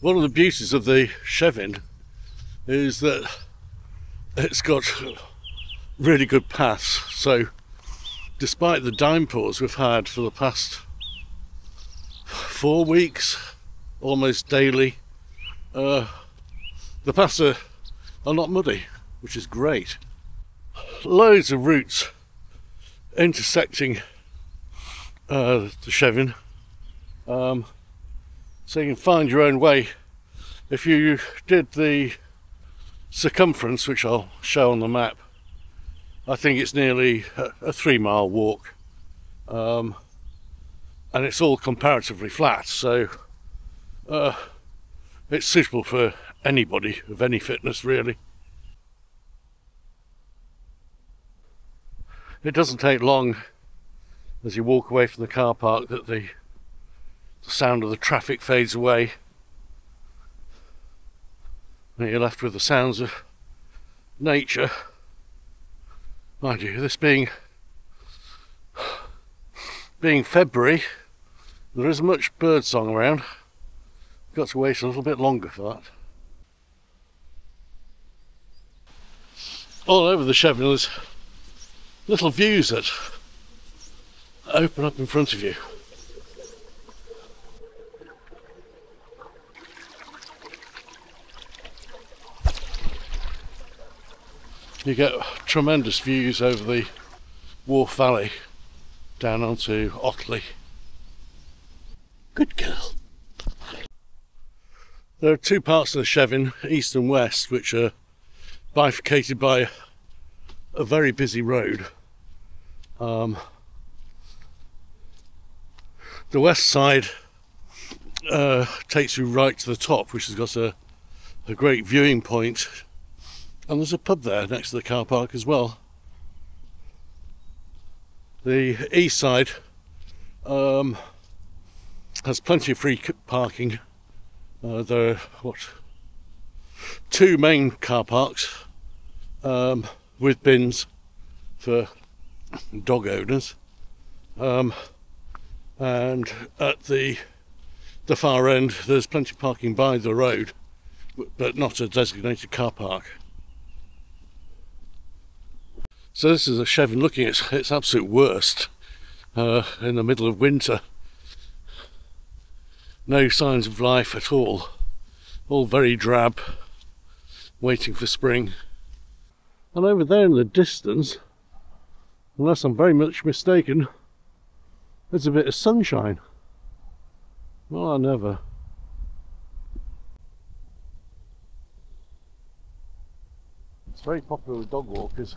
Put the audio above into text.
One of the beauties of the Chevin is that it's got really good paths. So, despite the downpours we've had for the past four weeks, almost daily, uh, the paths are, are not muddy, which is great. Loads of routes intersecting uh, the Chevin, um, so you can find your own way. If you did the circumference, which I'll show on the map, I think it's nearly a, three mile walk. Um, and it's all comparatively flat, so uh, it's suitable for anybody of any fitness, really. It doesn't take long as you walk away from the car park that the, the sound of the traffic fades away. And you're left with the sounds of nature. Mind you, this being being February, there isn't much birdsong around. Got to wait a little bit longer for that. All over the Chevin there's little views that open up in front of you. You get tremendous views over the Wharfe Valley down onto Otley. Good girl. There are two parts of the Chevin, east and west, which are bifurcated by a very busy road. Um, the west side uh, takes you right to the top, which has got a, a great viewing point, and there's a pub there next to the car park as well. The east side um, has plenty of free parking. Uh, there are what two main car parks um, with bins for dog owners. Um, and at the the far end there's plenty of parking by the road but not a designated car park so this is a Chevin looking at its absolute worst uh, in the middle of winter no signs of life at all all very drab waiting for spring and over there in the distance unless I'm very much mistaken there's a bit of sunshine. Well, I never. It's very popular with dog walkers.